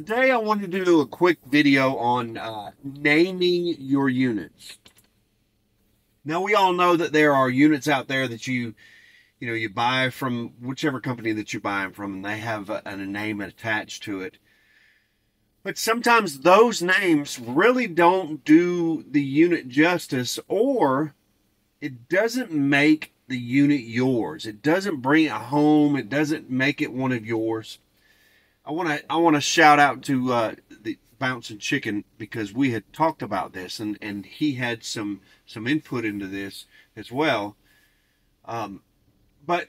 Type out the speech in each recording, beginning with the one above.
Today I wanted to do a quick video on uh, naming your units. Now we all know that there are units out there that you, you know, you buy from whichever company that you're buying from, and they have a, a name attached to it. But sometimes those names really don't do the unit justice, or it doesn't make the unit yours. It doesn't bring it home. It doesn't make it one of yours. I want to I want to shout out to uh, the Bouncing Chicken because we had talked about this and and he had some some input into this as well. Um, but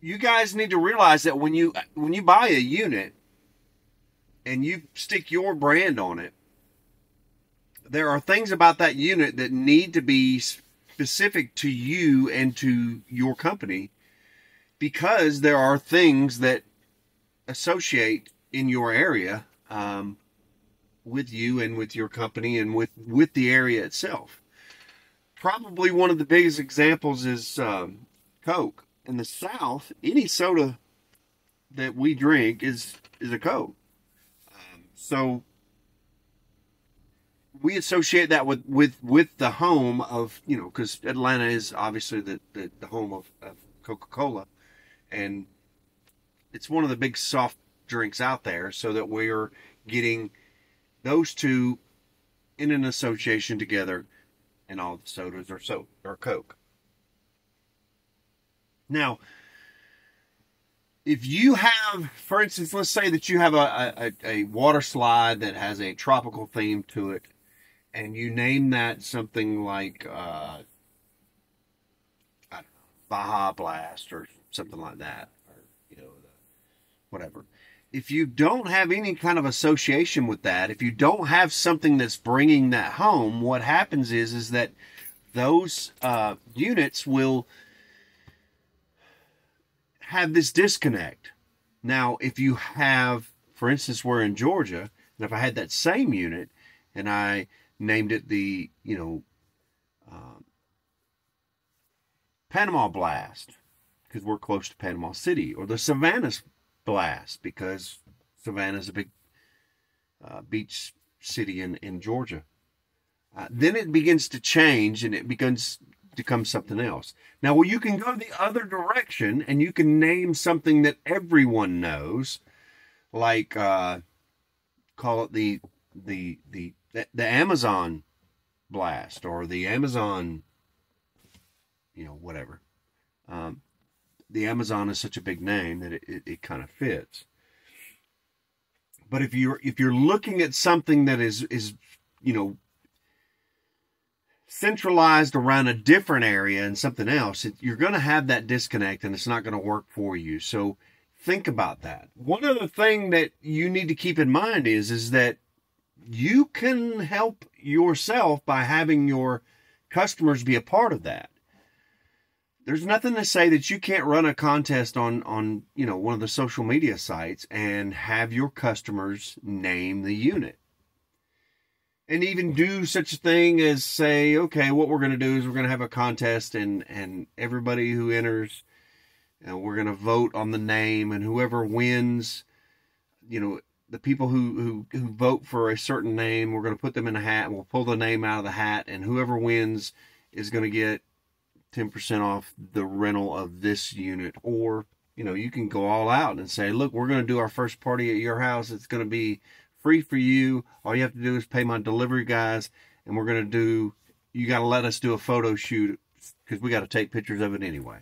you guys need to realize that when you when you buy a unit and you stick your brand on it, there are things about that unit that need to be specific to you and to your company because there are things that associate in your area um, with you and with your company and with with the area itself. Probably one of the biggest examples is um, Coke. In the South, any soda that we drink is is a Coke. Um, so we associate that with with with the home of you know because Atlanta is obviously the, the, the home of, of Coca Cola, and it's one of the big soft drinks out there so that we're getting those two in an association together and all the sodas are so or coke. Now if you have for instance let's say that you have a, a, a water slide that has a tropical theme to it and you name that something like uh, Baja Blast or something like that whatever. If you don't have any kind of association with that, if you don't have something that's bringing that home, what happens is is that those uh, units will have this disconnect. Now, if you have, for instance, we're in Georgia, and if I had that same unit and I named it the, you know, uh, Panama Blast, because we're close to Panama City, or the Savannah blast because Savannah is a big uh, beach city in, in Georgia. Uh, then it begins to change and it begins to become something else. Now, well, you can go the other direction and you can name something that everyone knows, like uh, call it the the the the Amazon blast or the Amazon, you know, whatever. Um, the Amazon is such a big name that it, it, it kind of fits. But if you're if you're looking at something that is is you know centralized around a different area and something else, it, you're going to have that disconnect and it's not going to work for you. So think about that. One other thing that you need to keep in mind is is that you can help yourself by having your customers be a part of that there's nothing to say that you can't run a contest on on you know one of the social media sites and have your customers name the unit. And even do such a thing as say okay what we're going to do is we're going to have a contest and and everybody who enters and we're going to vote on the name and whoever wins you know the people who, who who vote for a certain name we're going to put them in a hat and we'll pull the name out of the hat and whoever wins is going to get 10% off the rental of this unit. Or you know you can go all out and say look we're going to do our first party at your house. It's going to be free for you. All you have to do is pay my delivery guys and we're going to do you got to let us do a photo shoot because we got to take pictures of it anyway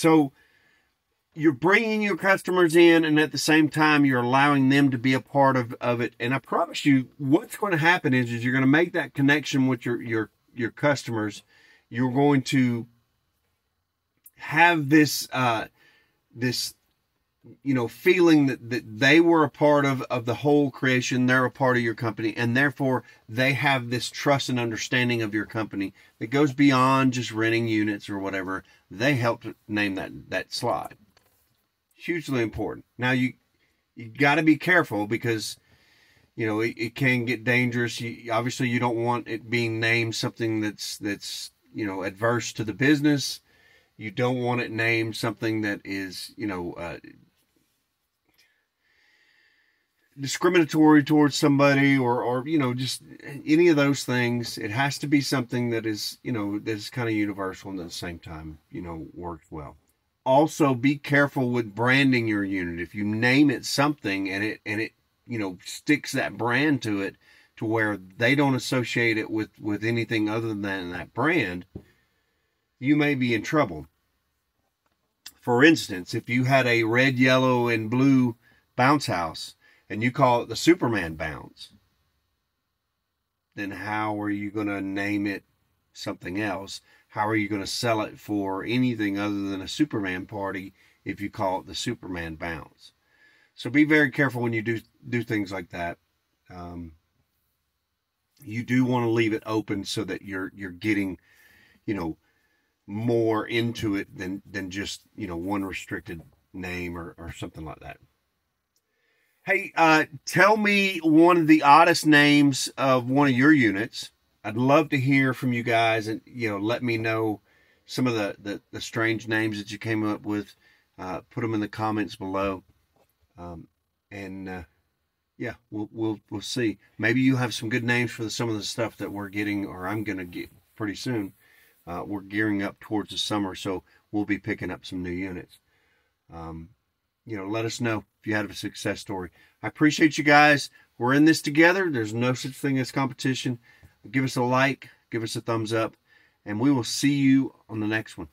So you're bringing your customers in and at the same time you're allowing them to be a part of, of it. And i promise you what's going to happen is, is you're going to make that connection with your your your customers. You're going to have this uh this you know feeling that, that they were a part of of the whole creation they're a part of your company and therefore they have this trust and understanding of your company that goes beyond just renting units or whatever they helped name that that slide hugely important. Now you you got to be careful because you know it, it can get dangerous. You, obviously, you don't want it being named something that's that's you know adverse to the business. You don't want it named something that is you know uh, discriminatory towards somebody or or you know just any of those things. It has to be something that is you know that is kind of universal and at the same time you know works well also be careful with branding your unit. If you name it something and it and it you know sticks that brand to it to where they don't associate it with with anything other than that brand, you may be in trouble. For instance, if you had a red, yellow, and blue bounce house and you call it the Superman bounce, then how are you going to name it something else how are you going to sell it for anything other than a Superman party if you call it the Superman bounce? So be very careful when you do do things like that. Um, you do want to leave it open so that you're you're getting, you know, more into it than than just you know one restricted name or or something like that. Hey, uh, tell me one of the oddest names of one of your units I'd love to hear from you guys and, you know, let me know some of the, the, the strange names that you came up with. Uh, put them in the comments below. Um, and, uh, yeah, we'll, we'll, we'll see. Maybe you have some good names for the, some of the stuff that we're getting or I'm going to get pretty soon. Uh, we're gearing up towards the summer, so we'll be picking up some new units. Um, you know, let us know if you had a success story. I appreciate you guys. We're in this together. There's no such thing as competition give us a like, give us a thumbs up, and we will see you on the next one.